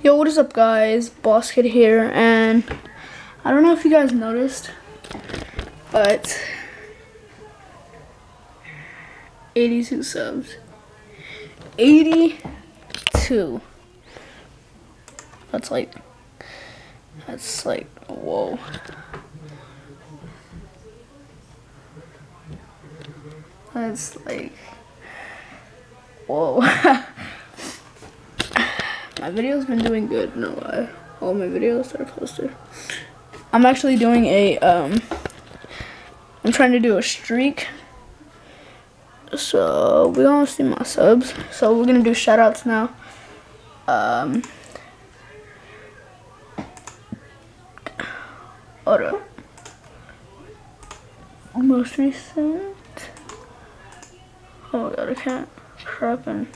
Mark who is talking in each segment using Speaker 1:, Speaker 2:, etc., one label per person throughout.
Speaker 1: Yo, what is up guys? Boss Kid here and I don't know if you guys noticed, but 82 subs. 82. That's like that's like whoa. That's like whoa. My video's been doing good, no lie. All my videos are posted. I'm actually doing a, um, I'm trying to do a streak. So, we all see my subs. So, we're going to do shoutouts now. Um, hold up. Most recent. Oh my god, I can't crap and.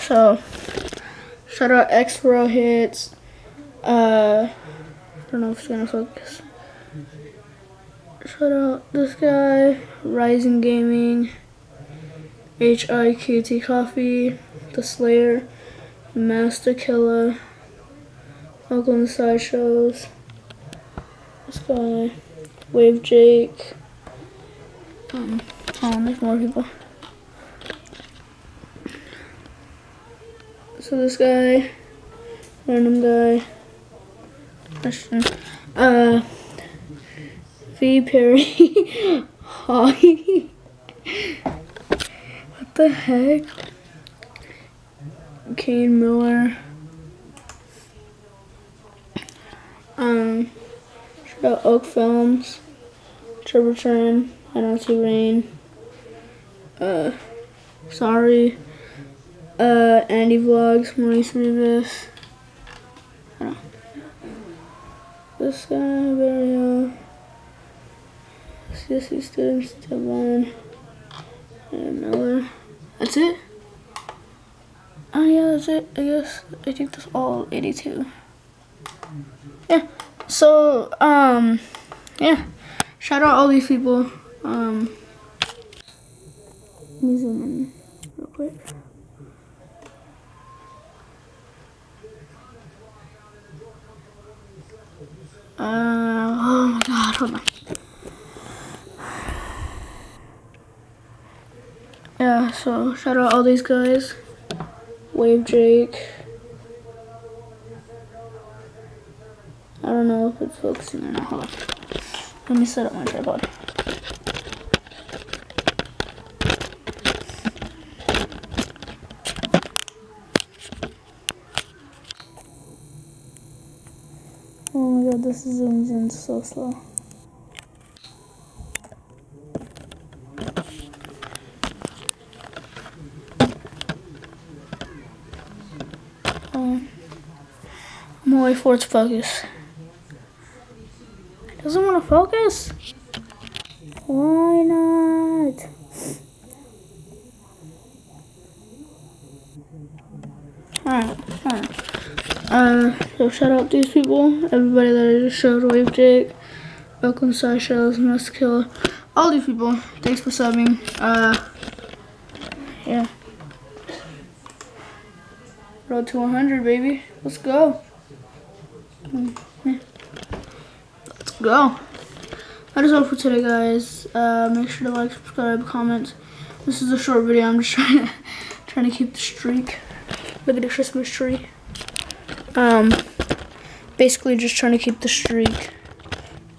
Speaker 1: So, shout out X Row Hits. Uh, I don't know if it's gonna focus. Shout out this guy, Rising Gaming, HIQT Coffee, The Slayer, Master Killer, Oakland Sideshows, this guy, Wave Jake. Um, oh, there's more people. So this guy, random guy, question, uh, V Perry, Hi. what the heck? Kane Miller. Um, Oak Films, Turbo Trend, NLT Rain. Uh, sorry uh, Andy Vlogs, Maurice Rivas. This guy, Burial. CSC students, Devon. And Miller. That's it? Oh yeah, that's it. I guess I think that's all 82. Yeah. So, um, yeah. Shout out all these people. Um, let me zoom in real quick. Uh, oh my god, hold on. Yeah, so shout out all these guys. Wave Jake. I don't know if it's focusing or not. Hold on. Let me set up my tripod. god, this zooms in so slow. Um, I'm gonna for it to focus. It doesn't want to focus? Why not? Alright, alright. Uh, so shout out these people, everybody that I just showed, Wave Jake, Welcome Side Shells, Master Killer, all these people. Thanks for subbing. Uh, yeah. Road to 100, baby. Let's go. Let's go. That is all for today, guys. Uh, make sure to like, subscribe, comment. This is a short video. I'm just trying to trying to keep the streak. Look at the Christmas tree. Um, basically just trying to keep the streak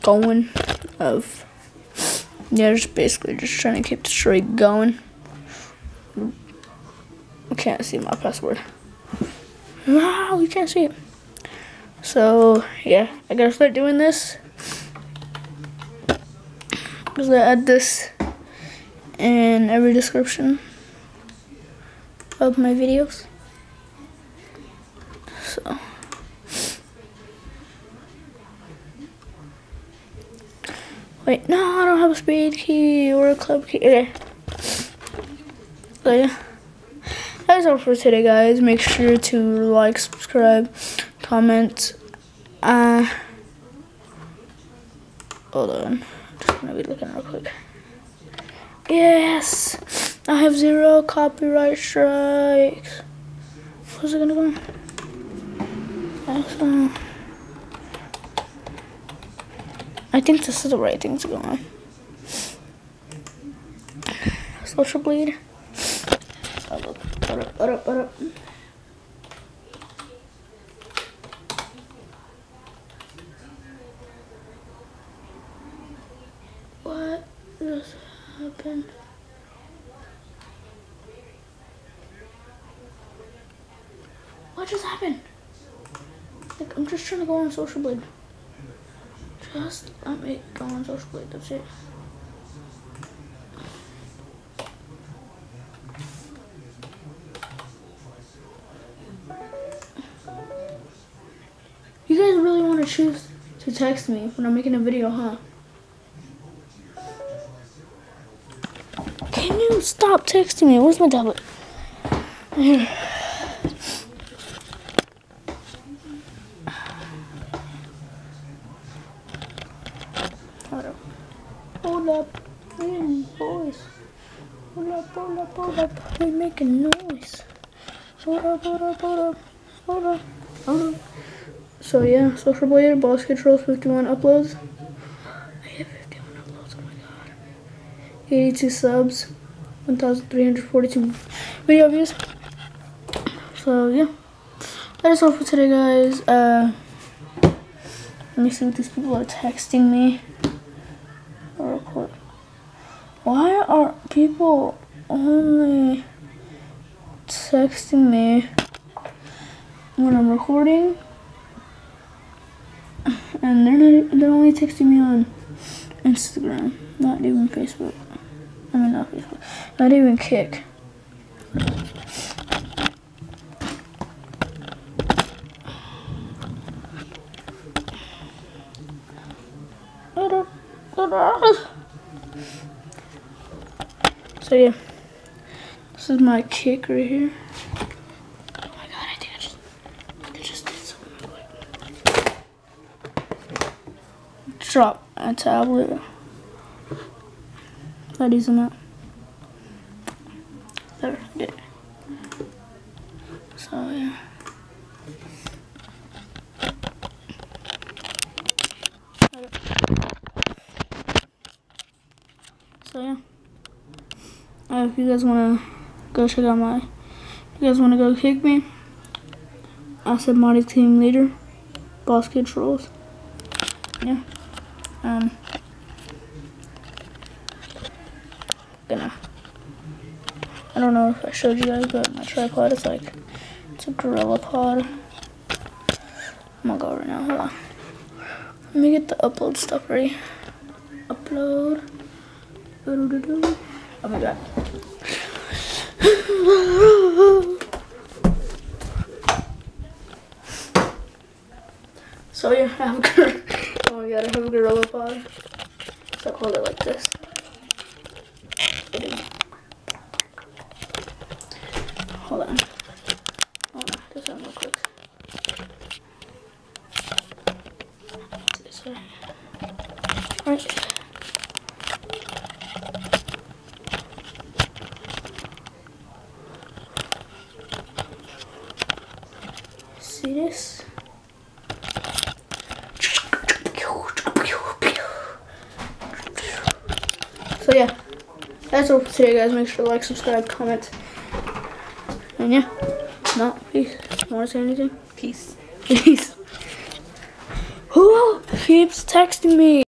Speaker 1: going of, yeah, just basically just trying to keep the streak going. I can't see my password. Ah, wow, you can't see it. So, yeah, I gotta start doing this. I'm gonna add this in every description of my videos. So. Wait, no, I don't have a speed key or a club key. Okay. So yeah. That's all for today, guys. Make sure to like, subscribe, comment. Uh, hold on. Just gonna be looking real quick. Yes! I have zero copyright strikes. Was it gonna go? Excellent. I think this is the right thing to go on. Social bleed. What up, up, what up? What just happened? What just happened? Like, I'm just trying to go on Social Blade. Just let me go on Social Blade, that's it. You guys really want to choose to text me when I'm making a video, huh? Can you stop texting me? Where's my tablet? Here. Hold up. Hold up. Hey, boys. Hold up, hold up, up. We're making noise. Hold up, hold up, hold up. Hold up, hold up. So yeah, Social Blade, Bosskid Trolls, 51 uploads. I have 51 uploads, oh my god. 82 subs, 1,342 video views. So yeah, that is all for today, guys. Uh, let me see what these people are texting me. Why are people only texting me when I'm recording? And they're not they're only texting me on Instagram, not even Facebook. I mean not Facebook. Not even Kick. So yeah, this is my kick right here. Oh my god, I think I just, I just did something. Drop a tablet. That isn't it. There, did it. So yeah. So yeah. Uh, if you guys wanna go check out my, you guys wanna go kick me, I said Monty Team Leader, Bosskid Trolls. Yeah. Um. Gonna. I don't know if I showed you guys, but my tripod is like, it's a Gorilla Pod. I'm gonna go right now. Hold on. Let me get the upload stuff ready. Upload. Oh my god. So yeah, I have a good, oh my god, I have a gorilla pod. So call it like this. Hold on. Hold on, just one real quick. This way. Alright. See this? So yeah, that's all for today, guys. Make sure to like, subscribe, comment, and yeah. No, peace. You to say anything?
Speaker 2: Peace.
Speaker 1: Peace. Who keeps texting me?